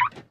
you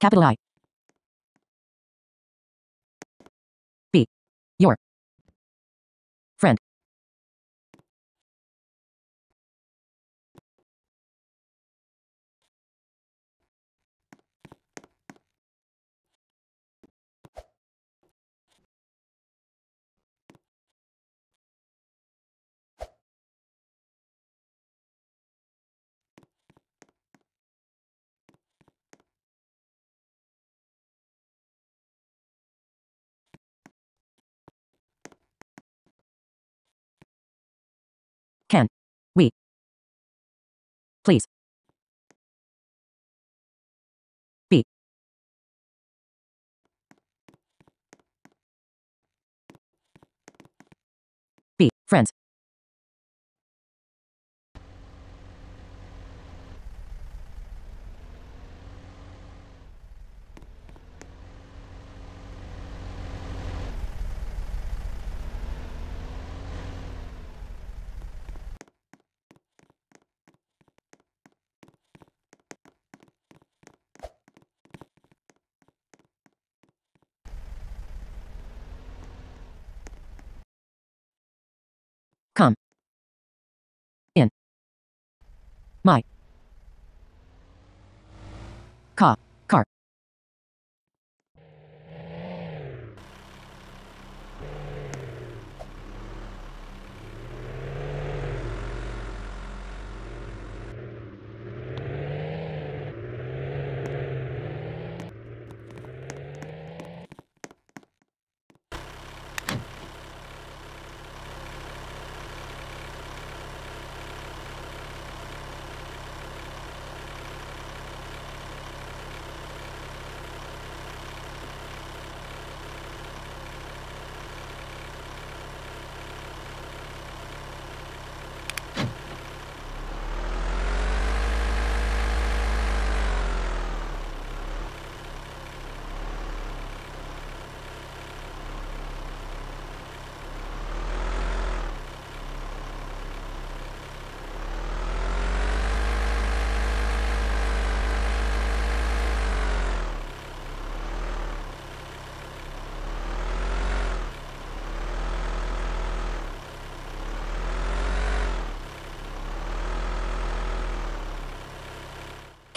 Capital I. B. Your. Please. B. B. Friends. My. Car.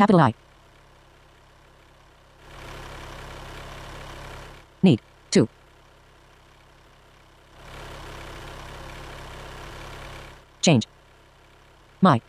Capital I. Need. To. Change. My.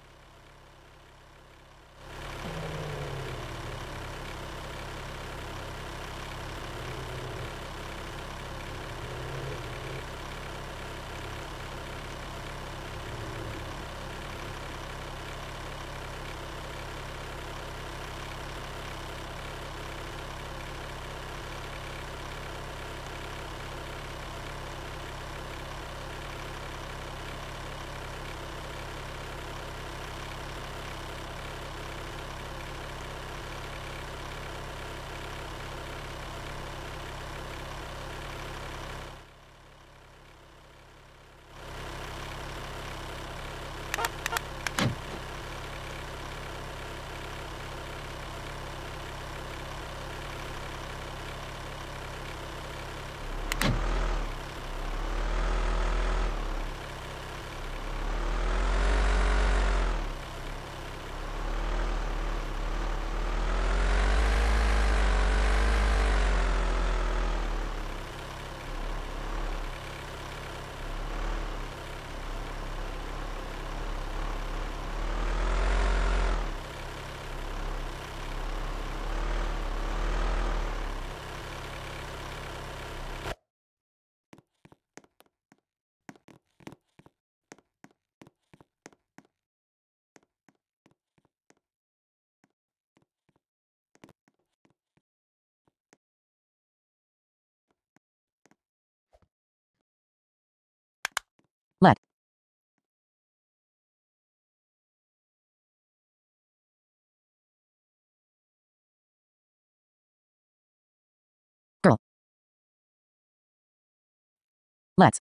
Let's.